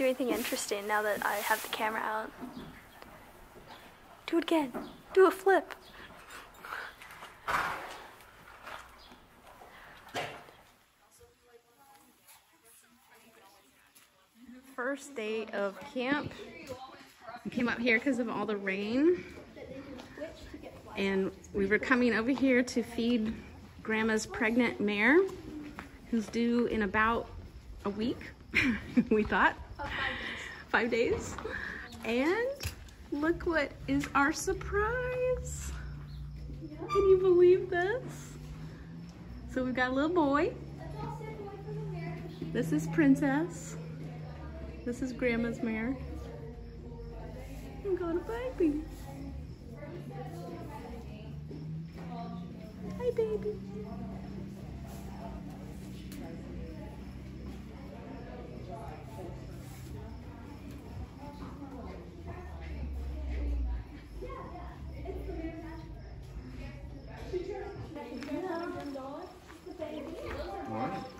do anything interesting now that I have the camera out. Do it again. Do a flip. First day of camp. We came up here because of all the rain. And we were coming over here to feed Grandma's pregnant mare, who's due in about a week, we thought. Five days. And look what is our surprise. Can you believe this? So we've got a little boy. This is Princess. This is Grandma's mare. And got a baby. Hi, baby.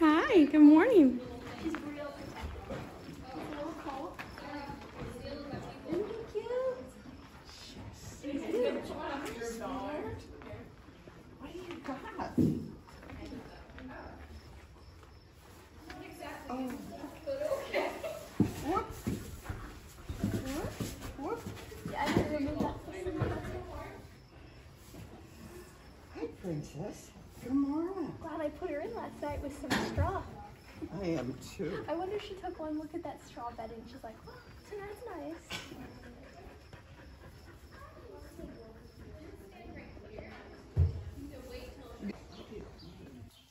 Hi, good morning. What do you got? Oh. Whoop. Whoop. Whoop. Hi, princess. Good morning. Glad I put her in last night with some straw. I am too. I wonder if she took one look at that straw bedding. She's like, oh, tonight's nice.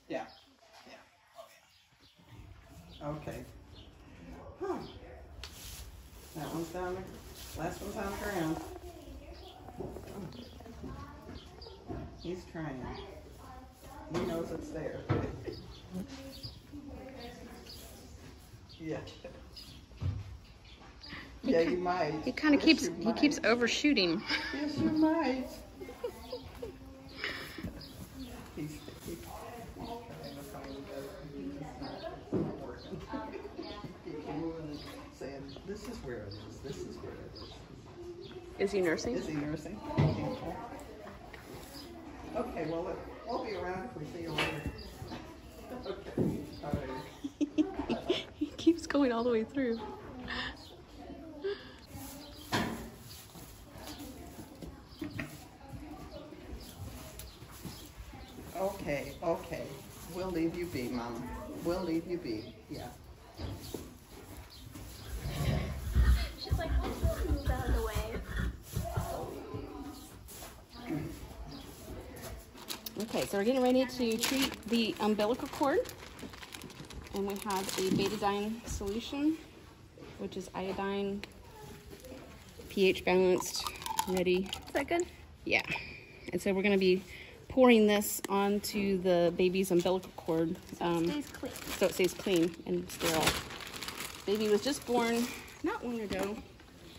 Yeah. Yeah. Okay. Huh. That one's down there. Last one's on the ground. He's trying. He knows it's there. Yeah. Yeah, you might. He kind of Yes, keeps he might. keeps overshooting. Yes, you might. He's, he's, he's trying to find it, but he's just not working. He keeps moving and saying, this is where it is, this is where it is. Is he nursing? Is he nursing? Okay, well, we'll be around if we see you later. Okay, all right. he keeps going all the way through. Okay, okay. We'll leave you be, Mama. We'll leave you be, yeah. She's like, why don't move out of the way? Okay, so we're getting ready to treat the umbilical cord. And we have a betadine solution, which is iodine, pH balanced, ready. Is that good? Yeah. And so we're gonna be pouring this onto the baby's umbilical cord. So Um, Stays clean. so it stays clean and sterile. Baby was just born not long ago,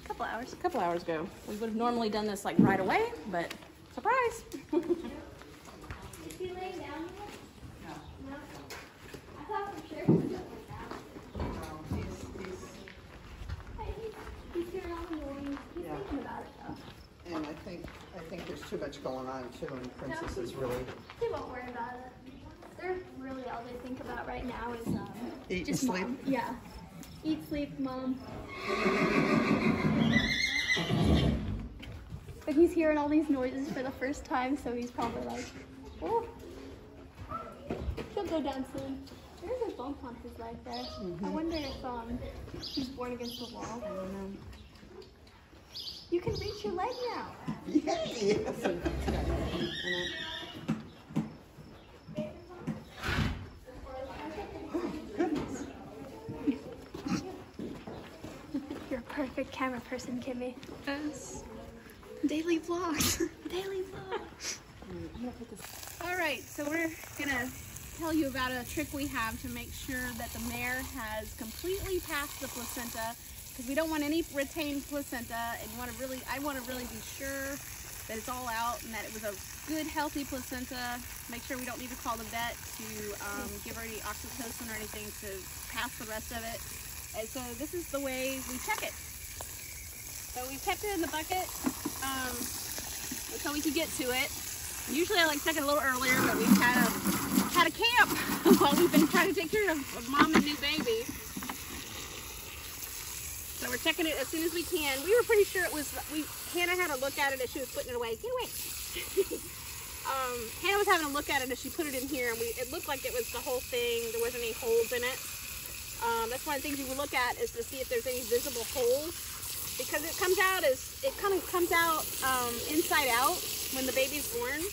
A couple hours. a couple hours ago. We would have normally done this like right away, but surprise. Is he laying down yet? No. I thought for sure he was laying down. Um, he's, he's, Hey, he's, he's here all the morning. He's Yeah. thinking about it though. and I think, I think there's too much going on too, and Princess is really He won't worry about it. They're really all they think about right now is um, Eat and sleep? mom. Yeah. Eat, sleep, mom. But he's hearing all these noises for the first time, so he's probably like, oh. He'll go down soon. There's a bump on his leg there. I wonder if um he's born against the wall. I don't know. You can reach your leg now. Yay! You're a perfect camera person, Kimmy. Yes. Daily vlogs. Daily vlog. All right, so we're gonna tell you about a trick we have to make sure that the mare has completely passed the placenta because we don't want any retained placenta and want to really, I want to really be sure that it's all out and that it was a good healthy placenta. Make sure we don't need to call the vet to um, give her any oxytocin or anything to pass the rest of it. And so this is the way we check it. So we kept it in the bucket um, until we could get to it. Usually I like check it a little earlier, but we've had a had a camp while we've been trying to take care of, of mom and new baby. Checking it as soon as we can. We were pretty sure it was, we Hannah had a look at it as she was putting it away. Get away. um, Hannah was having a look at it as she put it in here and we, it looked like it was the whole thing. There wasn't any holes in it. Um, that's one of the things you would look at is to see if there's any visible holes because it comes out as, it kind of comes out um, inside out when the baby's born.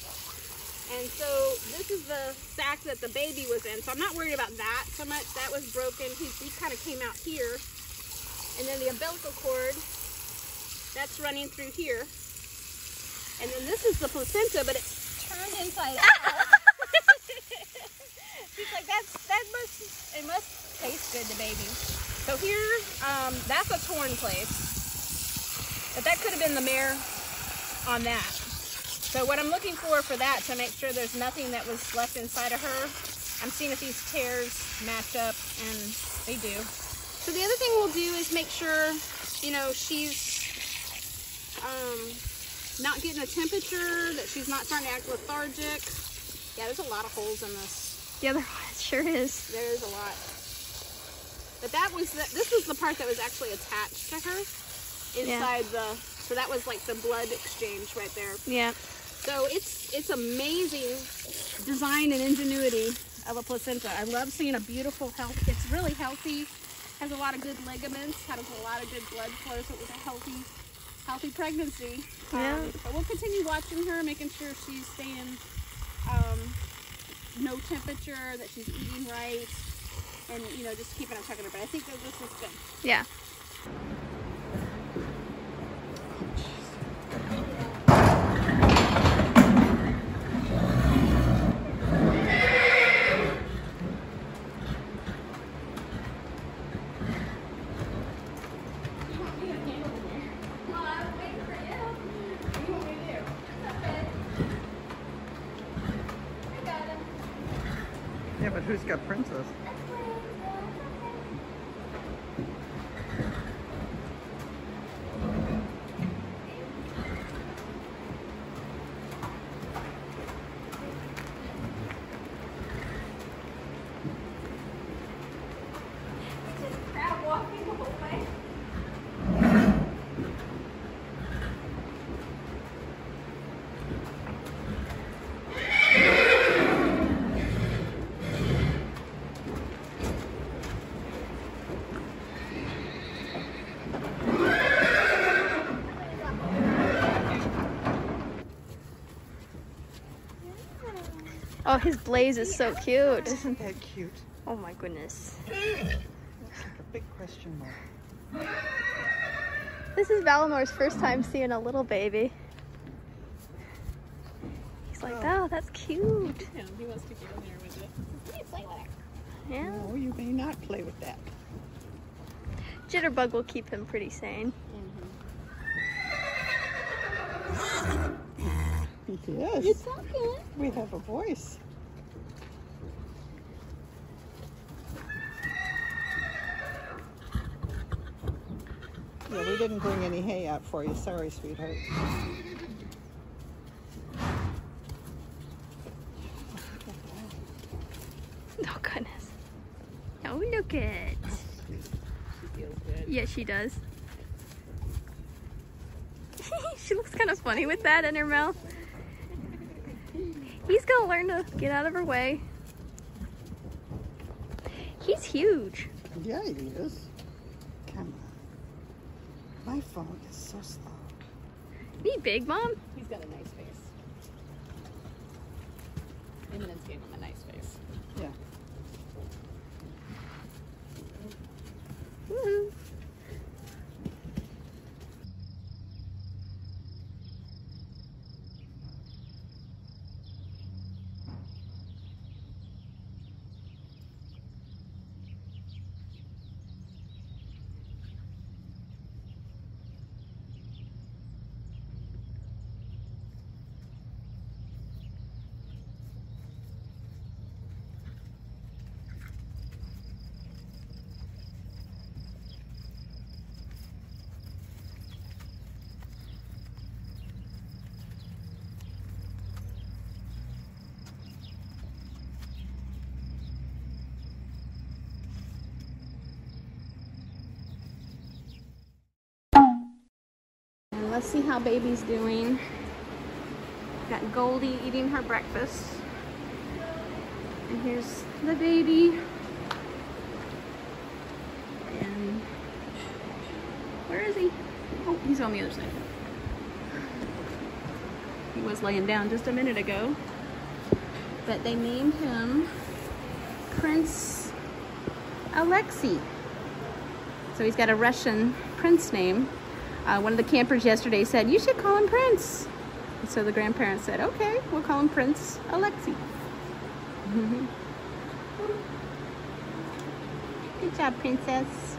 And so this is the sack that the baby was in. So I'm not worried about that so much. That was broken. He, he kind of came out here. And then the umbilical cord, that's running through here. And then this is the placenta, but it's turned inside out. She's like, that's, that must, it must taste good to baby. So here, um, that's a torn place. But that could have been the mare on that. So what I'm looking for for that to make sure there's nothing that was left inside of her, I'm seeing if these tears match up, and they do. So the other thing we'll do is make sure, you know, she's um, not getting a temperature, that she's not starting to act lethargic. Yeah, there's a lot of holes in this. Yeah, there sure is. There is a lot. But that was, the, this was the part that was actually attached to her inside the, so that was like the blood exchange right there. Yeah. So it's it's amazing design and ingenuity of a placenta. I love seeing a beautiful health. It's really healthy, has a lot of good ligaments, has a lot of good blood flow, so it was a healthy, healthy pregnancy. Yeah. Um, but we'll continue watching her, making sure she's staying um, no temperature, that she's eating right, and you know just keeping on checking her. But I think that this is good. Yeah. Who's got Princess? Oh, his blaze is so cute. Isn't that cute? Oh my goodness. Looks like a big question mark. This is Valamore's first time seeing a little baby. He's like, oh, that's cute. Yeah, he wants to get in there with it. Yeah. No, you may not play with that. Jitterbug will keep him pretty sane. Mm-hmm. Yes. We have a voice. Yeah, we didn't bring any hay out for you. Sorry, sweetheart. Oh goodness. Oh look it. She feels good. Yeah, she does. she looks kind of funny with that in her mouth. He's gonna learn to get out of her way. He's huge. Yeah, he is. Come. My phone is so slow. Me big, mom. He's got a nice face. Eminence gave him a nice face. Yeah. Woohoo. See how baby's doing. Got Goldie eating her breakfast. And here's the baby. And where is he? Oh, he's on the other side. He was laying down just a minute ago. But they named him Prince Alexei. So he's got a Russian prince name. Uh, one of the campers yesterday said, you should call him Prince. And so the grandparents said, okay, we'll call him Prince Alexei. Good job, princess.